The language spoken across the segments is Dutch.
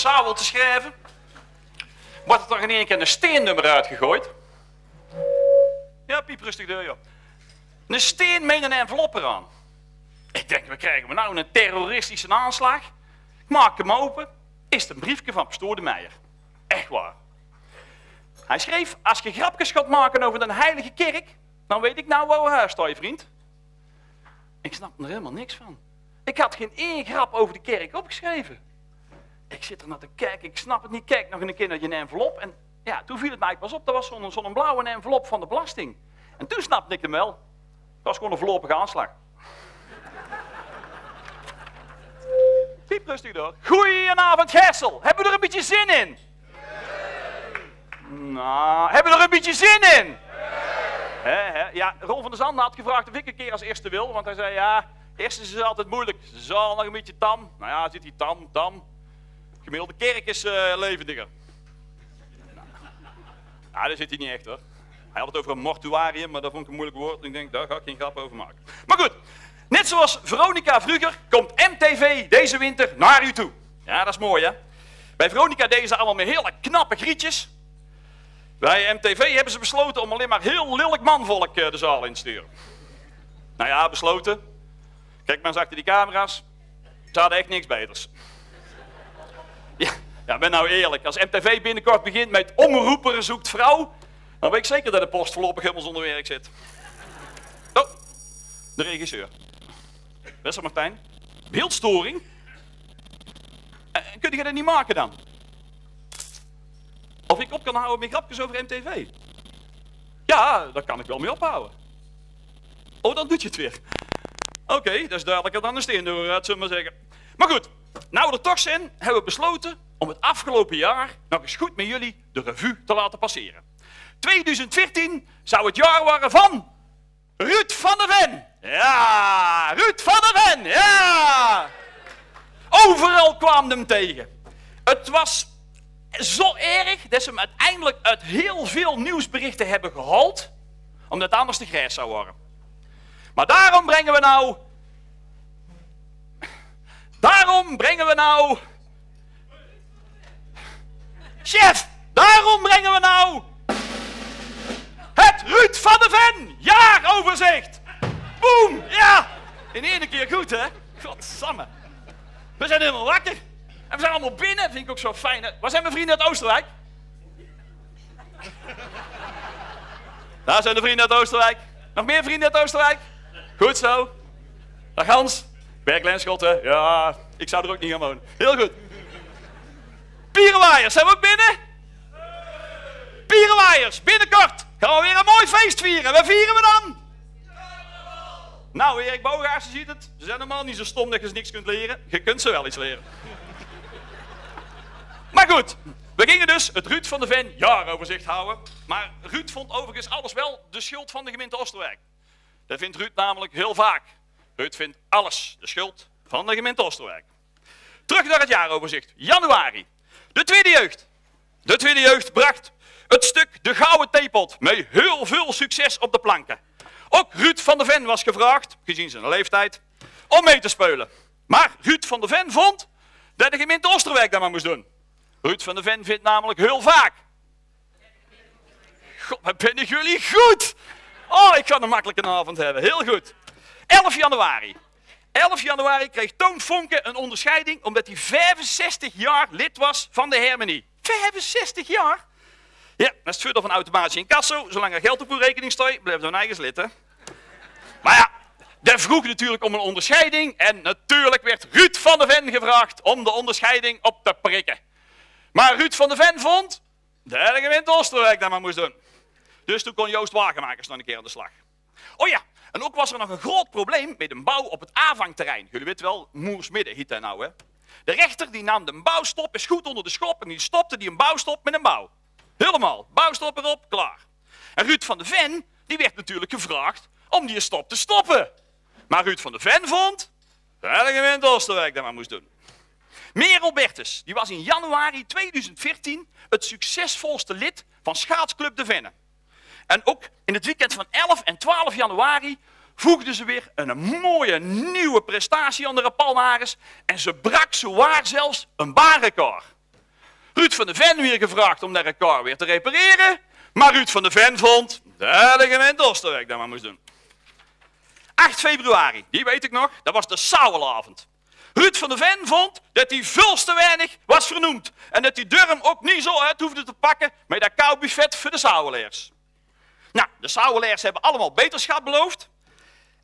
sabel te schrijven. Wordt er toch in één keer een steennummer uitgegooid. Ja, piep rustig deur, joh. Een steen met een envelop eraan. Ik denk, we krijgen we nou een terroristische aanslag? Ik maak hem open. Is het een briefje van Pastoor de Meijer. Echt waar. Hij schreef, als je grapjes gaat maken over een heilige kerk, dan weet ik nou waar we huis je vriend. Ik snap er helemaal niks van. Ik had geen één grap over de kerk opgeschreven. Ik zit er naar te kijken, ik snap het niet. Kijk nog een keer naar je envelop. En ja, toen viel het mij pas op, dat was zo'n zo'n blauwe envelop van de belasting. En toen snapte ik hem wel. Dat was gewoon een voorlopige aanslag. Piep rustig door. Goedenavond, Gersel. Hebben we er een beetje zin in? Nou, hebben we er een beetje zin in? Ja, Ron van der Zanden had gevraagd of ik een keer als eerste wil. Want hij zei, ja, eerste is altijd moeilijk. Zal nog een beetje tam. Nou ja, zit hij tam, tam. Gemiddelde kerk is uh, levendiger. Nou, daar zit hij niet echt hoor. Hij had het over een mortuarium, maar dat vond ik een moeilijk woord. Ik denk, daar ga ik geen grap over maken. Maar goed, net zoals Veronica vroeger, komt MTV deze winter naar u toe. Ja, dat is mooi hè. Bij Veronica deden ze allemaal met hele knappe grietjes. Bij MTV hebben ze besloten om alleen maar heel lelijk manvolk eh, de zaal in te sturen. Nou ja, besloten. Kijk maar eens die camera's. Ze hadden echt niks beters. Ja, ben nou eerlijk. Als MTV binnenkort begint met omroeper zoekt vrouw, dan weet ik zeker dat de post voorlopig helemaal zonder werk zit. Oh, de regisseur. Beste Martijn. Beeldstoring? Eh, kun je dat niet maken dan? Of ik op kan houden met grapjes over MTV? Ja, daar kan ik wel mee ophouden. Oh, dan doet je het weer. Oké, dat is duidelijker dan een steen door, zullen we maar zeggen. Maar goed, nou we er toch zijn, hebben we besloten om het afgelopen jaar nog eens goed met jullie de revue te laten passeren. 2014 zou het jaar worden van Ruud van der Ven. Ja, Ruud van der Ven, ja. Overal kwam hem tegen. Het was zo erg dat ze hem uiteindelijk uit heel veel nieuwsberichten hebben gehaald, omdat het anders te grijs zou worden. Maar daarom brengen we nou Daarom brengen we nou... Chef, daarom brengen we nou... Het Ruud van de Ven jaaroverzicht. Boom, ja. In één keer goed, hè? Godsamme. We zijn helemaal wakker. En we zijn allemaal binnen, vind ik ook zo fijn. Waar zijn mijn vrienden uit Oostenrijk? Daar zijn de vrienden uit Oostenrijk. Nog meer vrienden uit Oostenrijk? Goed zo. Dag Hans. Berglenschot, Ja, ik zou er ook niet aan wonen. Heel goed. Pierenwaaiers, zijn we binnen? Pierenwaaiers, binnenkort gaan we weer een mooi feest vieren. Wat vieren we dan? Nou, Erik Bogaars, je ziet het. Ze zijn normaal niet zo stom dat je ze niks kunt leren. Je kunt ze wel iets leren. Maar goed, we gingen dus het Ruud van de Ven jaaroverzicht houden. Maar Ruud vond overigens alles wel de schuld van de gemeente Oosterwijk. Dat vindt Ruud namelijk heel vaak. Ruud vindt alles de schuld van de gemeente Oosterwijk. Terug naar het jaaroverzicht. Januari. De tweede jeugd. De tweede jeugd bracht het stuk De Gouden Theepot met heel veel succes op de planken. Ook Ruud van der Ven was gevraagd, gezien zijn leeftijd, om mee te spelen. Maar Ruud van der Ven vond dat de gemeente Oosterwijk dat maar moest doen. Ruud van der Ven vindt namelijk heel vaak. God, wat ben jullie goed! Oh, ik ga een makkelijke avond hebben. Heel goed. 11 januari. 11 januari kreeg Toon Vonke een onderscheiding omdat hij 65 jaar lid was van de Hermenie. 65 jaar? Ja, dat is het voordeel van automatisch incasso. Zolang er geld op uw rekening staat, blijft er eigen lid, hè? Maar ja, daar vroeg natuurlijk om een onderscheiding. En natuurlijk werd Ruud van der Ven gevraagd om de onderscheiding op te prikken. Maar Ruud van der Ven vond dat de gemeente Oosterwijk dat maar moest doen. Dus toen kon Joost Wagenmakers nog een keer aan de slag. Oh ja, en ook was er nog een groot probleem met de bouw op het aanvangterrein. Jullie weten wel, Moersmidden heet dat nou, hè? De rechter die nam de bouwstop, is goed onder de schop en die stopte die een bouwstop met een bouw. Helemaal, bouwstop erop, klaar. En Ruud van de Ven, die werd natuurlijk gevraagd om die stop te stoppen. Maar Ruud van de Ven vond dat de gemeente Oosterwijk dat maar moest doen. Merel Bertus, die was in januari 2014 het succesvolste lid van schaatsclub De Venne. En ook in het weekend van 11 en 12 januari voegde ze weer een mooie nieuwe prestatie aan de Rapalmaris en ze brak zowaar zelfs een baanrecord. Ruud van de Ven weer gevraagd om dat record weer te repareren, maar Ruud van de Ven vond dat de gemeente Oosterwijk dat maar moest doen. 8 februari, die weet ik nog, dat was de Sauwelavond. Ruud van de Ven vond dat hij veel te weinig was vernoemd. En dat die Durm ook niet zo uit hoefde te pakken met dat koud buffet voor de Sauweleers. Nou, de Sauweleers hebben allemaal beterschap beloofd.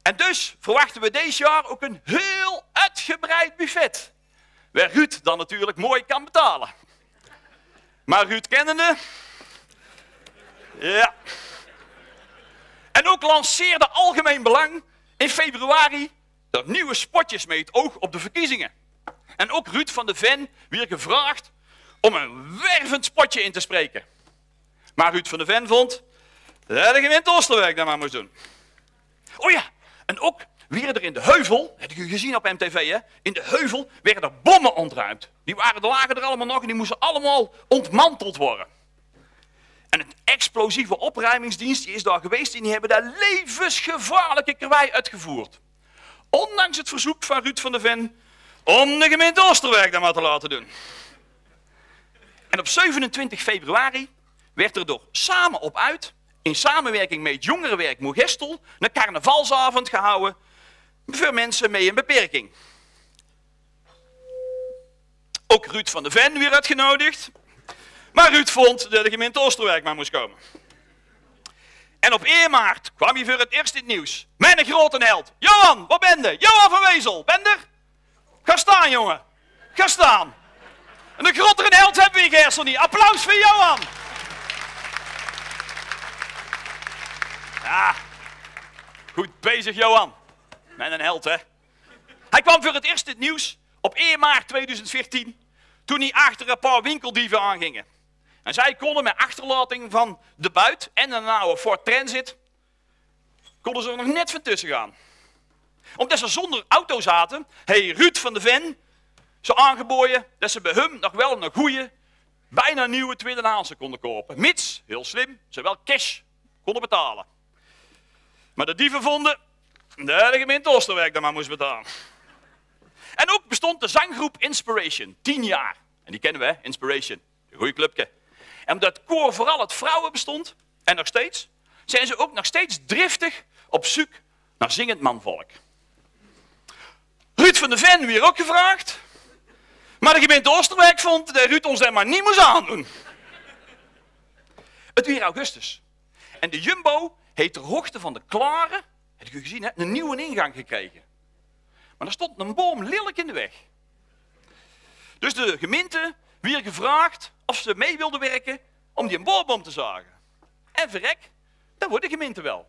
En dus verwachten we deze jaar ook een heel uitgebreid buffet. Waar Ruud dan natuurlijk mooi kan betalen. Maar Ruud kennende... Ja. En ook lanceerde Algemeen Belang in februari dat nieuwe spotjes met het oog op de verkiezingen. En ook Ruud van de Ven weer gevraagd om een wervend spotje in te spreken. Maar Ruud van de Ven vond dat de gemeente Oosterwijk dat maar moest doen. Oh ja, en ook weer er in de heuvel, heb u gezien op MTV, hè? in de heuvel werden er bommen ontruimd. Die waren, lagen er allemaal nog en die moesten allemaal ontmanteld worden. En het explosieve opruimingsdienst die is daar geweest en die hebben daar levensgevaarlijke karwei uitgevoerd. Ondanks het verzoek van Ruud van der Ven om de gemeente Oosterwijk dat maar te laten doen. En op 27 februari werd er door Samen op Uit, in samenwerking met Jongerenwerk Moegestel, een carnavalsavond gehouden voor mensen met een beperking. Ook Ruud van der Ven weer uitgenodigd. Maar Ruud vond dat de gemeente Oosterwijk maar moest komen. En op 1 maart kwam hij voor het eerst in het nieuws. Mijn grote held. Johan, wat ben je? Johan van Wezel, ben er? Ga staan, jongen. Ga staan. En een grotere held hebben we in niet. Applaus voor Johan. Ja, goed bezig, Johan. Met een held, hè. Hij kwam voor het eerst het nieuws op 1 maart 2014, toen hij achter een paar winkeldieven aangingen. En zij konden met achterlating van de buit en een oude Ford Transit, konden ze er nog net van tussen gaan. Omdat ze zonder auto zaten, heeft Ruud van de Ven ze aangeboden dat ze bij hem nog wel een goede, bijna nieuwe tweedehands konden kopen. Mits, heel slim, ze wel cash konden betalen. Maar de dieven vonden dat de gemeente Oosterwijk dat maar moest betalen. En ook bestond de zanggroep Inspiration, tien jaar. En die kennen we, Inspiration. Een goede clubje. En omdat koor vooral het vrouwen bestond, en nog steeds, zijn ze ook nog steeds driftig op zoek naar zingend manvolk. Ruud van de Ven weer ook gevraagd. Maar de gemeente Oosterwijk vond dat Ruud ons dat maar niet moest aandoen. Het weer augustus. En de Jumbo heeft ter hoogte van de Klare, heb je gezien, hè, een nieuwe ingang gekregen. Maar er stond een boom lelijk in de weg. Dus de gemeente weer gevraagd of ze mee wilden werken om die een boom te zagen. En verrek, dat wordt de gemeente wel.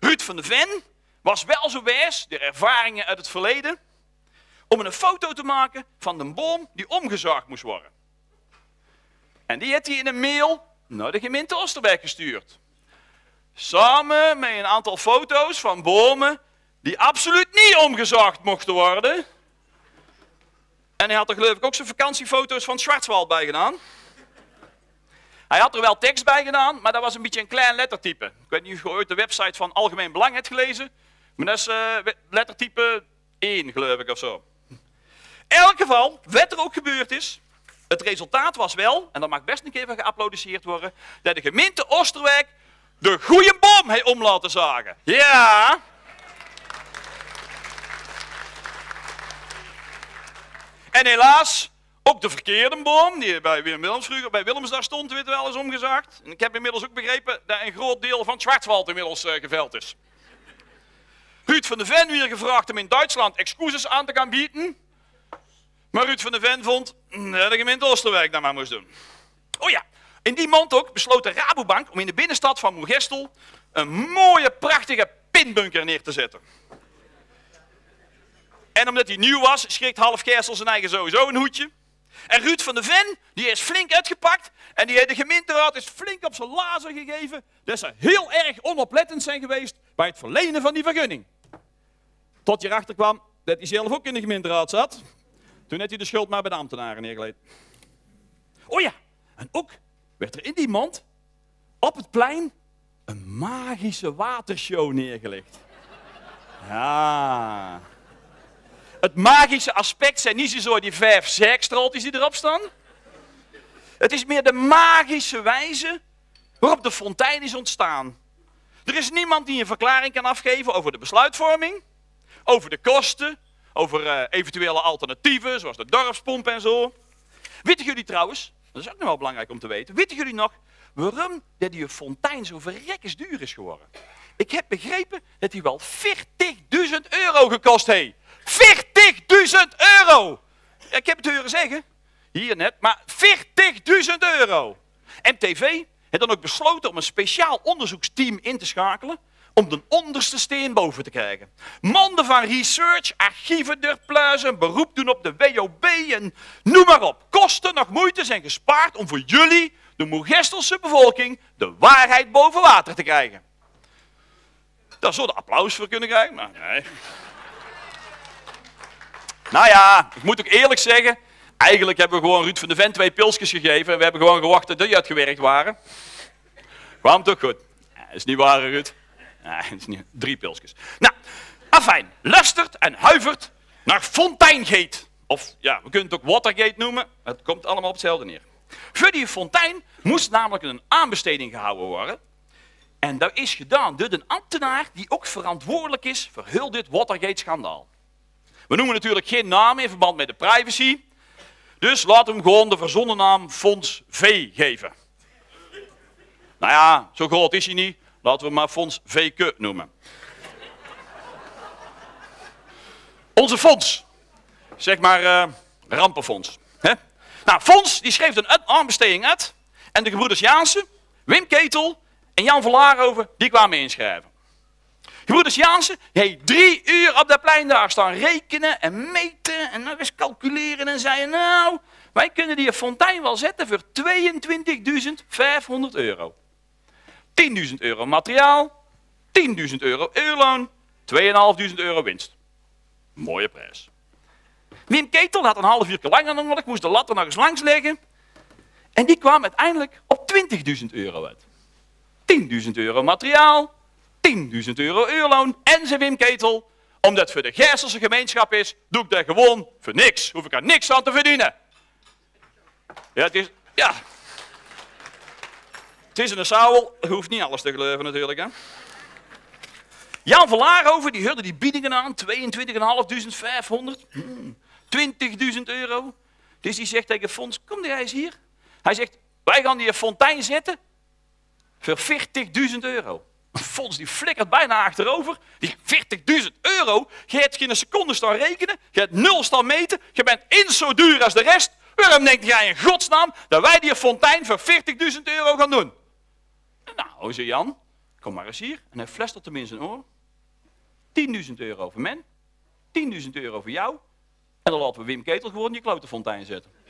Ruud van de Ven was wel zo wijs, de ervaringen uit het verleden, om een foto te maken van de boom die omgezaagd moest worden. En die heeft hij in een mail naar de gemeente Oosterwijk gestuurd. Samen met een aantal foto's van bomen die absoluut niet omgezaagd mochten worden. En hij had er geloof ik ook zijn vakantiefoto's van Schwarzwald bij gedaan. Hij had er wel tekst bij gedaan, maar dat was een beetje een klein lettertype. Ik weet niet of je ooit de website van Algemeen Belang hebt gelezen. Maar dat is uh, lettertype 1, geloof ik, of zo. In elk geval, wat er ook gebeurd is, het resultaat was wel, en dat mag best een keer van worden, dat de gemeente Oosterwijk de goede boom heeft om laten zagen. Ja. En helaas, ook de verkeerde boom, die bij Willem Willems vroeger bij Willems daar stond, werd wel eens omgezaagd. En ik heb inmiddels ook begrepen dat een groot deel van het Schwarzwald inmiddels uh, geveld is. Ruud van de Ven weer gevraagd om in Duitsland excuses aan te gaan bieden. Maar Ruud van de Ven vond dat de gemeente Oosterwijk dat maar moest doen. Oh ja, in die maand ook besloot de Rabobank om in de binnenstad van Moergestel een mooie, prachtige pinbunker neer te zetten. En omdat hij nieuw was, schrikt half Kersel zijn eigen sowieso een hoedje. En Ruud van de Ven, die is flink uitgepakt. En die de gemeenteraad is flink op zijn lazer gegeven. Dat ze heel erg onoplettend zijn geweest bij het verlenen van die vergunning. Tot je erachter kwam dat hij zelf ook in de gemeenteraad zat. Toen heeft hij de schuld maar bij de ambtenaren neergelegd. Oh ja, en ook werd er in die mand op het plein een magische watershow neergelegd. Ja. Het magische aspect zijn niet zo die vijf zijkstraaltjes die erop staan. Het is meer de magische wijze waarop de fontein is ontstaan. Er is niemand die een verklaring kan afgeven over de besluitvorming, over de kosten, over uh, eventuele alternatieven, zoals de dorpspomp en zo. Weten jullie trouwens, dat is ook nog wel belangrijk om te weten, weten jullie nog waarom die fontein zo verrekkers duur is geworden? Ik heb begrepen dat hij wel 40.000 euro gekost heeft. 40.000 euro! ik heb het horen zeggen, hier net, maar 40.000 euro. MTV heeft dan ook besloten om een speciaal onderzoeksteam in te schakelen om de onderste steen boven te krijgen. Manden van research, archieven durpluizen, beroep doen op de WOB en noem maar op. Kosten nog moeite zijn gespaard om voor jullie, de Moergestelse bevolking, de waarheid boven water te krijgen. Daar zouden applaus voor kunnen krijgen, maar nee. Nou ja, ik moet ook eerlijk zeggen, eigenlijk hebben we gewoon Ruud van de Vent twee pilsjes gegeven en we hebben gewoon gewacht tot die uitgewerkt waren. Kwam toch goed? Ja, is niet waar, Ruud. Nee. Drie pilsjes. Nou, afijn. Lustert en huivert naar Fonteingate. Of ja, we kunnen het ook Watergate noemen. Het komt allemaal op hetzelfde neer. Voor die fontein moest namelijk een aanbesteding gehouden worden. En dat is gedaan door een ambtenaar die ook verantwoordelijk is voor heel dit Watergate-schandaal. We noemen natuurlijk geen naam in verband met de privacy. Dus laten we hem gewoon de verzonnen naam Fonds V geven. Nou ja, zo groot is hij niet. Laten we maar Fonds VK noemen. Onze fonds. Zeg maar uh, rampenfonds. Hè? Nou, Fonds die schreef een aanbesteding uit. En de gebroeders Jaansen, Wim Ketel en Jan van Laarhoven, die kwamen inschrijven. Gebroeders Jaansen, heeft drie uur op dat plein daar staan rekenen en meten en nog eens calculeren en zeiden, nou, wij kunnen die fontein wel zetten voor 22.500 euro. 10.000 euro materiaal, 10.000 euro uurloon, 2.500 euro winst. Mooie prijs. Wim Ketel had een half uur langer nodig, moest de lat er nog eens langs leggen. En die kwam uiteindelijk op 20.000 euro uit. 10.000 euro materiaal, 10.000 euro uurloon en zijn Wim Ketel. Omdat het voor de Gerselse gemeenschap is, doe ik dat gewoon voor niks. Hoef ik er niks aan te verdienen. Ja, het is... Ja, is een sauwel, je hoeft niet alles te geloven natuurlijk. Hè? Jan van Laarhoven die huurde die biedingen aan, 22.500, 20.000 euro. Dus die zegt tegen Fons, kom jij eens hier. Hij zegt, wij gaan die fontein zetten voor 40.000 euro. Fons die flikkert bijna achterover. Die 40.000 euro, je hebt geen seconde staan rekenen, je hebt nul staan meten, je bent in zo duur als de rest. Waarom denk jij in godsnaam dat wij die fontein voor 40.000 euro gaan doen? Nou, zei Jan, kom maar eens hier. En hij flestert hem in zijn oor. 10.000 euro voor men, 10.000 euro voor jou. En dan laten we Wim Ketel gewoon in die klote fontein zetten.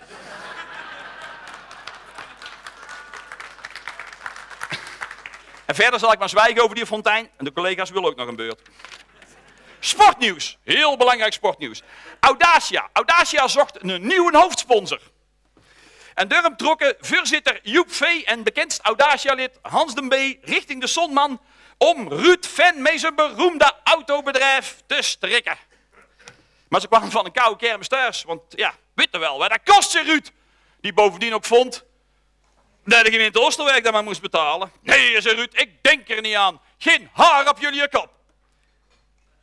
en verder zal ik maar zwijgen over die fontein. En de collega's willen ook nog een beurt. Sportnieuws, heel belangrijk sportnieuws. Audacia. Audacia zocht een nieuwe hoofdsponsor. En daarom trokken voorzitter Joep V. en bekendst Audacia-lid Hans den B. richting de Sonman om Ruud Ven met zijn beroemde autobedrijf te strikken. Maar ze kwamen van een koude kermis thuis, want ja, weet je wel, wat dat kost ze Ruud. Die bovendien ook vond dat de gemeente Oosterwijk dat maar moest betalen. Nee, zei Ruud, ik denk er niet aan. Geen haar op jullie kop.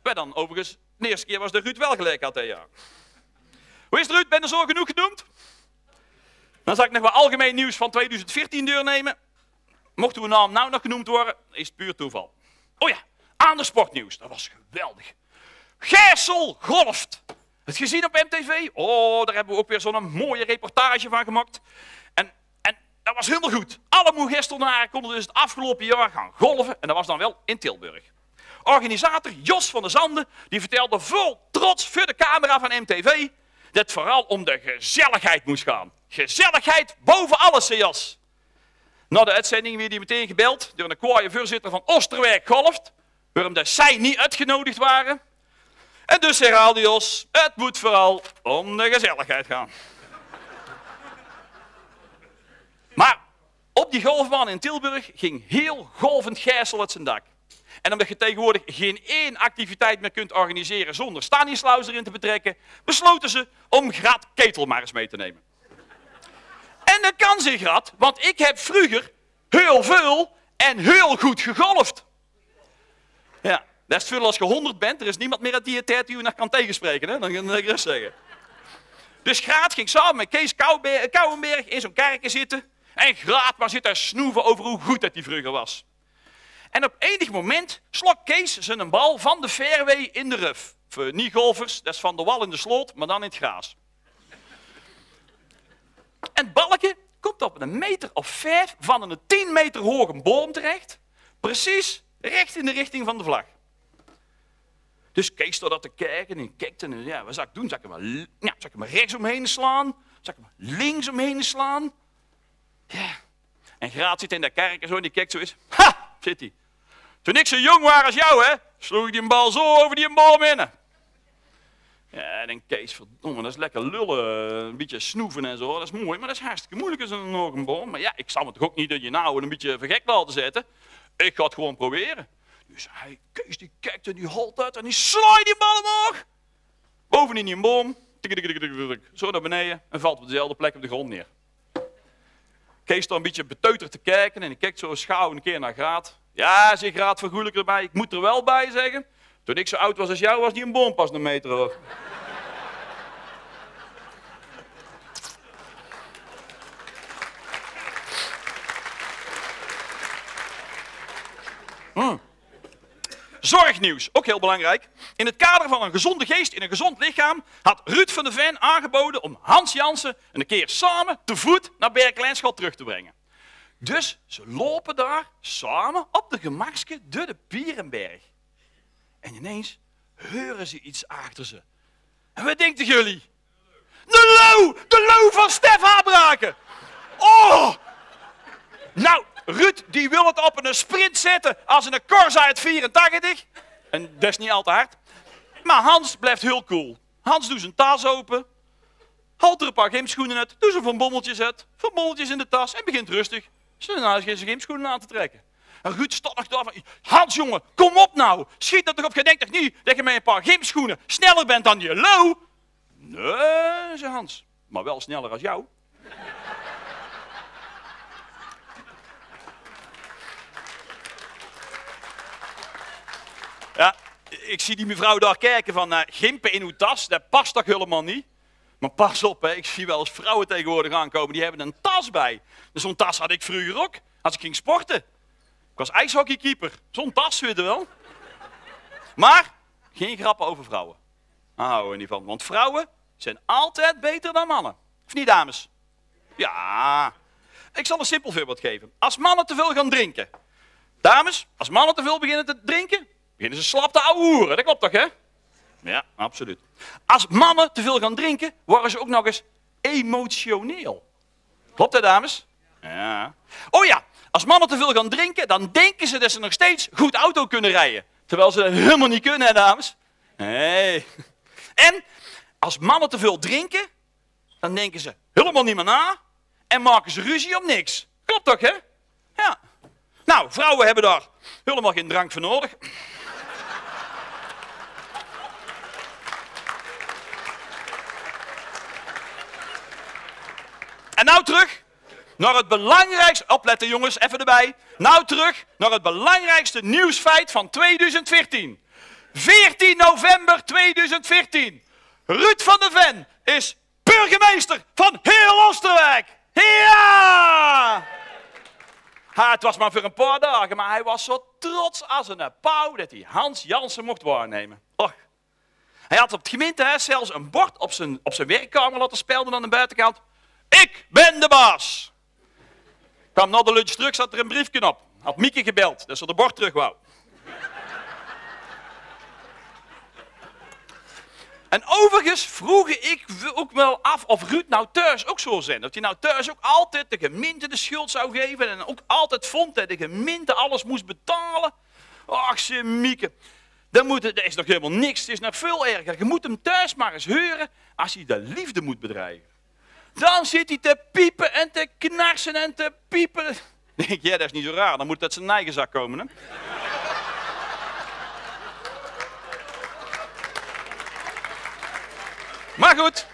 Wij dan overigens, de eerste keer was de Ruud wel gelijk had, hè, ja. Hoe is het Ruud, ben je zo genoeg genoemd? Dan zal ik nog wat algemeen nieuws van 2014 doornemen. Mochten we naam nou nog genoemd worden, is het puur toeval. Oh ja, aan de sportnieuws. Dat was geweldig. Gijssel golft. Het gezien op MTV? Oh, daar hebben we ook weer zo'n mooie reportage van gemaakt. En, en dat was helemaal goed. Alle Moegestelnaren konden dus het afgelopen jaar gaan golven. En dat was dan wel in Tilburg. Organisator Jos van der Zanden die vertelde vol trots voor de camera van MTV dat het vooral om de gezelligheid moest gaan. Gezelligheid boven alles, Jas. Na de uitzending werd hij meteen gebeld door een kwaaie voorzitter van Oosterwijk Golft, waarom dat zij niet uitgenodigd waren. En dus herhaalde Jos, het moet vooral om de gezelligheid gaan. Maar op die golfbaan in Tilburg ging heel golvend Gijssel uit zijn dak. En omdat je tegenwoordig geen één activiteit meer kunt organiseren zonder Stanislaus erin te betrekken, besloten ze om Graat Ketel maar eens mee te nemen. En dat kan zich Graat, want ik heb vroeger heel veel en heel goed gegolfd. Ja, dat veel als je honderd bent. Er is niemand meer die tijd die u nog kan tegenspreken. Hè? Dan kan ik rust zeggen. Dus Graat ging samen met Kees Kouwenberg in zo'n kerken zitten. En Graat maar zit daar snoeven over hoe goed dat hij vroeger was. En op enig moment slok Kees zijn bal van de fairway in de ruf. Voor niet golfers, dat is van de wal in de sloot, maar dan in het gras. En balkje komt op een meter of vijf van een tien meter hoge boom terecht. Precies recht in de richting van de vlag. Dus Kees stond dat te kijken en kijkt en ja, wat zou ik doen? Zal ik hem, ja, ik rechts omheen slaan? Zal ik hem links omheen slaan? Ja. En Graat zit in de kerk en zo en die kijkt zo eens. Toen ik zo jong was als jou, hè, sloeg ik die bal zo over die boom in. Ja, en Kees, verdomme, dat is lekker lullen, een beetje snoeven en zo, dat is mooi, maar dat is hartstikke moeilijk als een hoge boom. Maar ja, ik zal me toch ook niet dat je nou een beetje vergek laten zetten. Ik ga het gewoon proberen. Dus hij, Kees, die kijkt en die holt uit en die slaat die bal omhoog. Bovenin die boom, zo naar beneden en valt op dezelfde plek op de grond neer. Kees staat een beetje beteuterd te kijken en ik kijkt zo schouw een keer naar Graat. Ja, zeg Graat, vergoelijk erbij. Ik moet er wel bij zeggen. Toen ik zo oud was als jou, was die een boom pas een meter hoog. Hmm. Zorgnieuws, ook heel belangrijk. In het kader van een gezonde geest in een gezond lichaam had Ruud van de Ven aangeboden om Hans Jansen een keer samen te voet naar Berkleinschot terug te brengen. Dus ze lopen daar samen op de gemakske door de Pierenberg. En ineens horen ze iets achter ze. En wat denken jullie? De lou! De lou van Stef Habraken! Oh! Nou, Ruud die wil het op een sprint zetten als een Corsa uit 84. En is niet al te hard. Maar Hans blijft heel cool. Hans doet zijn tas open. Haalt er een paar gymschoenen uit. Doet ze van bommeltjes uit. Van bommeltjes in de tas. En begint rustig zijn gymschoenen aan te trekken. En Ruud staat nog daar van, Hans jongen, kom op nou. Schiet dat toch op, je denkt toch niet dat je met een paar gymschoenen sneller bent dan die low? Nee, zei Hans, maar wel sneller als jou. Ja, ik zie die mevrouw daar kijken van uh, gimpen in uw tas, dat past toch helemaal niet? Maar pas op, hè, ik zie wel eens vrouwen tegenwoordig aankomen, die hebben een tas bij. Dus zo'n tas had ik vroeger ook, als ik ging sporten. Ik was ijshockeykeeper, zo'n tas, weet je wel. Maar, geen grappen over vrouwen. Hou er niet van, want vrouwen zijn altijd beter dan mannen. Of niet, dames? Ja. Ik zal een simpel voorbeeld geven. Als mannen te veel gaan drinken. Dames, als mannen te veel beginnen te drinken, beginnen ze slap te ouwehoeren. Dat klopt toch, hè? Ja, absoluut. Als mannen te veel gaan drinken, worden ze ook nog eens emotioneel. Klopt dat, dames? Ja. Oh ja, als mannen te veel gaan drinken, dan denken ze dat ze nog steeds goed auto kunnen rijden. Terwijl ze dat helemaal niet kunnen, hè, dames? Nee. En als mannen te veel drinken, dan denken ze helemaal niet meer na en maken ze ruzie om niks. Klopt toch, hè? Ja. Nou, vrouwen hebben daar helemaal geen drank voor nodig. Nou terug naar het belangrijkste, opletten jongens, even erbij. Nou terug naar het belangrijkste nieuwsfeit van 2014. 14 november 2014. Ruud van der Ven is burgemeester van heel Oosterwijk. Ja! Het was maar voor een paar dagen, maar hij was zo trots als een pauw dat hij Hans Jansen mocht waarnemen. Och. Hij had op het gemeentehuis zelfs een bord op zijn, op zijn werkkamer laten spelden aan de buitenkant. Ik ben de baas. Kwam na de lunch terug, zat er een briefje op. Had Mieke gebeld, dat ze de bord terug wou. En overigens vroeg ik ook wel af of Ruud nou thuis ook zo zijn. Dat hij nou thuis ook altijd de gemeente de schuld zou geven. En ook altijd vond dat de gemeente alles moest betalen. Ach, ze Mieke. Dan moet er is nog helemaal niks. Het is nog veel erger. Je moet hem thuis maar eens horen als hij de liefde moet bedrijven. Dan zit hij te piepen en te knarsen en te piepen. Denk ik, dat is niet zo raar. Dan moet dat zijn eigen zak komen, hè? Maar goed.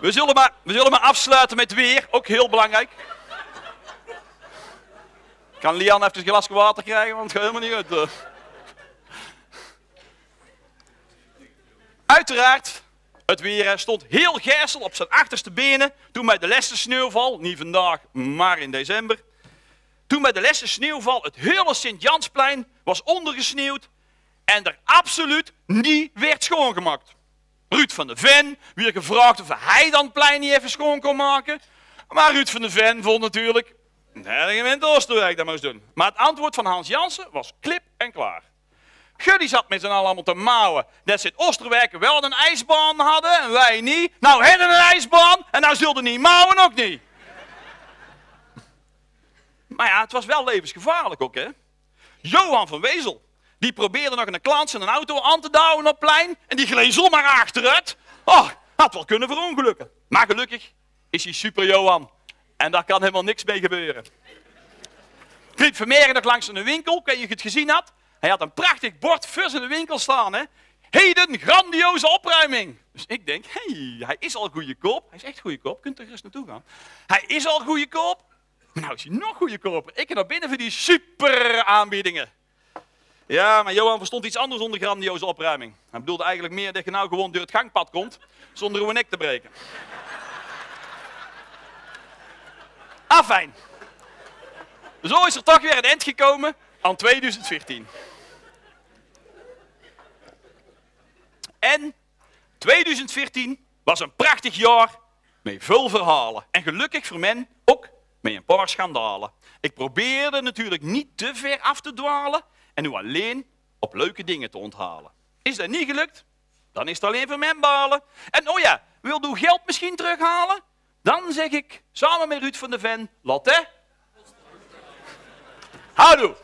We zullen maar, we zullen maar afsluiten met weer. Ook heel belangrijk. Kan Lian even een glas water krijgen? Want het gaat helemaal niet uit. Uiteraard het weer stond heel Gersel op zijn achterste benen toen bij de laatste sneeuwval, niet vandaag, maar in december, toen bij de laatste sneeuwval het hele Sint-Jansplein was ondergesneeuwd en er absoluut niet werd schoongemaakt. Ruud van de Ven weer gevraagd of hij dan het plein niet even schoon kon maken. Maar Ruud van de Ven vond natuurlijk dat de gemeente Oosterwijk dat moest doen. Maar het antwoord van Hans Jansen was klip en klaar. Guddy zat met z'n allen allemaal te mouwen dat ze in wel een ijsbaan hadden en wij niet. Nou hadden een ijsbaan en nou zullen niet mouwen ook niet. Maar ja, het was wel levensgevaarlijk ook, hè. Johan van Wezel, die probeerde nog een klans in een auto aan te douwen op plein en die gleed zomaar achteruit. Oh, had wel kunnen verongelukken. Maar gelukkig is hij super Johan. En daar kan helemaal niks mee gebeuren. Griep Vermeer nog langs een winkel, ik weet je het gezien had. Hij had een prachtig bord voor in de winkel staan. Hè? Heden grandioze opruiming. Dus ik denk, hey, hij is al goedkoop. Hij is echt goedkoop, kunt er gerust naartoe gaan. Hij is al goedkoop. Maar nou is hij nog goedkoper. Ik ga naar binnen voor die super aanbiedingen. Ja, maar Johan verstond iets anders onder grandioze opruiming. Hij bedoelde eigenlijk meer dat je nou gewoon door het gangpad komt, zonder uw nek te breken. Afijn. Zo is er toch weer een eind gekomen aan 2014. En 2014 was een prachtig jaar met veel verhalen. En gelukkig voor men ook met een paar schandalen. Ik probeerde natuurlijk niet te ver af te dwalen en nu alleen op leuke dingen te onthalen. Is dat niet gelukt? Dan is het alleen voor mijn balen. En oh ja, wil uw geld misschien terughalen? Dan zeg ik, samen met Ruud van de Ven, Lotte. Houdoe.